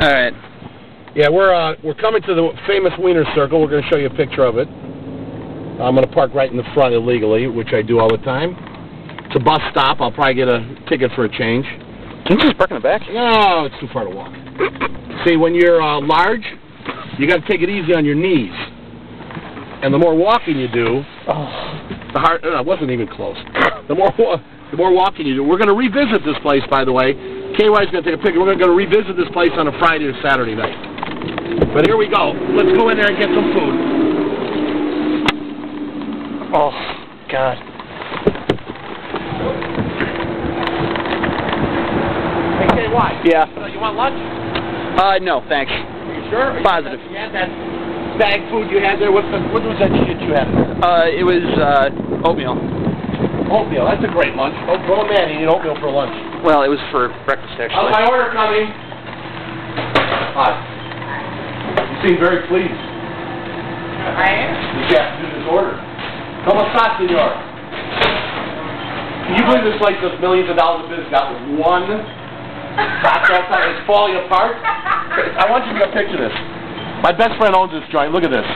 All right. Yeah, we're uh, we're coming to the famous Wiener Circle. We're going to show you a picture of it. I'm going to park right in the front illegally, which I do all the time. It's a bus stop. I'll probably get a ticket for a change. Can you just park in the back? No, it's too far to walk. See, when you're uh, large, you got to take it easy on your knees. And the more walking you do, Oh. the heart. Uh, it wasn't even close. The more the more walking you do. We're going to revisit this place, by the way. KY's going to take a picture. We're going to revisit this place on a Friday or Saturday night. But here we go. Let's go in there and get some food. Oh, God. Hey, KY. Yeah. Uh, you want lunch? Uh, no, thanks. Are you sure? Are you- Positive. You had that bag food you had there. What's the, what was that shit you had there? Uh, it was, uh, oatmeal. Oatmeal. That's a great lunch. Oh, grown man eating oatmeal for lunch. Well, it was for breakfast, How's actually. my order coming? Hi. You seem very pleased. I am. You have to do this order. Como está, senor? Can you believe this place does millions of dollars of business got one hot dog? It's falling apart? I want you to get a picture of this. My best friend owns this joint. Look at this.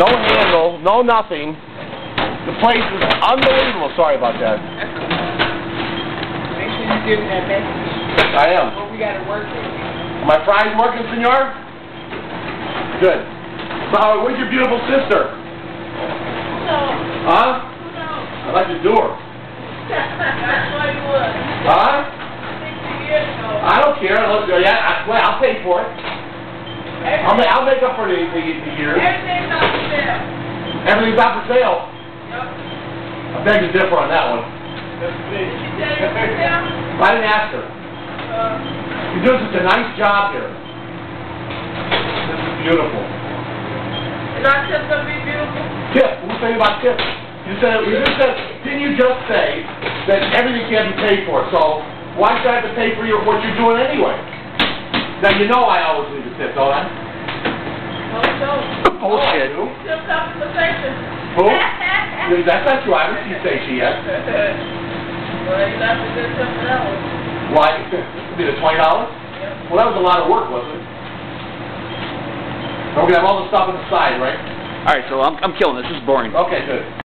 No handle, no nothing. The place is unbelievable. Sorry about that. Make sure you give me that message. I am. What we gotta work with. Are my fries working, senor? Good. So, where's your beautiful sister? No, Huh? no. I'd like to do her. That's why you would. Huh? Sixty years ago. I don't care. Let's go. Yeah, I, well, I'll pay for it. I'll, ma- I'll make up for the, the, the years. Everything's on sale. Everything's out for sale. Yep. I beg to differ on that one. Did she tell you to sell? I didn't ask her. Uh, You're doing such a nice job here. This is beautiful. is our tip gonna be beautiful? Tip. Who's saying about tips? You said you just said. Didn't you just say that everything can't be paid for? So why should I have to pay for your what you're doing anyway? Now you know I always leave a tip, don't I? No, no. Bullshit. Oh, I do. Tip compensation. Who? That's not true. I haven't seen you say she yet. Why? Be the twenty dollars? Yep. Well, that was a lot of work, wasn't it? We're gonna have all the stuff on the side, right? All right, so I'm, I'm killing this. This is boring. Okay, good.